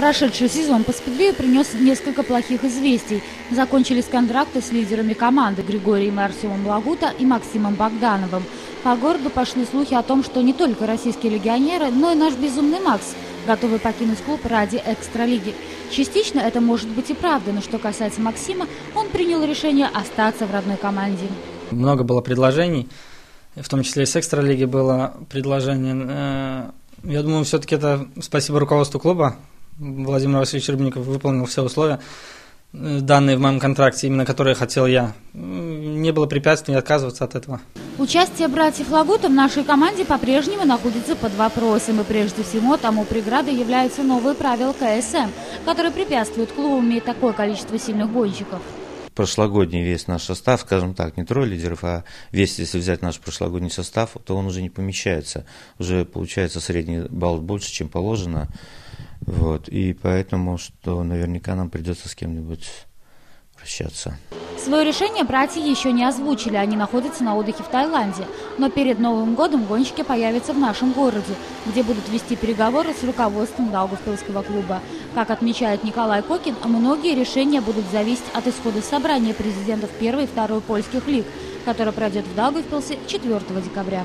Прошедший сезон по спидвею принес несколько плохих известий. Закончились контракты с лидерами команды Григорием Арсемом Лагута и Максимом Богдановым. По городу пошли слухи о том, что не только российские легионеры, но и наш безумный Макс готовы покинуть клуб ради экстралиги. Частично это может быть и правда, но что касается Максима, он принял решение остаться в родной команде. Много было предложений, в том числе и с экстралиги было предложение. Э, я думаю, все-таки это спасибо руководству клуба, Владимир Васильевич Рыбников выполнил все условия, э, данные в моем контракте, именно которые хотел я. Не было препятствий отказываться от этого. Участие братьев Лагута в нашей команде по-прежнему находится под вопросом. И прежде всего тому преградой являются новые правила КСМ, которые препятствуют клубу иметь такое количество сильных гонщиков прошлогодний весь наш состав, скажем так, не трое лидеров, а весь, если взять наш прошлогодний состав, то он уже не помещается. Уже получается средний балл больше, чем положено. Вот, и поэтому, что наверняка нам придется с кем-нибудь прощаться. Свое решение братья еще не озвучили, они находятся на отдыхе в Таиланде. Но перед Новым годом гонщики появятся в нашем городе, где будут вести переговоры с руководством Даугавпилского клуба. Как отмечает Николай Кокин, многие решения будут зависеть от исхода собрания президентов первой и второй польских лиг, которое пройдет в Даугавпилсе 4 декабря.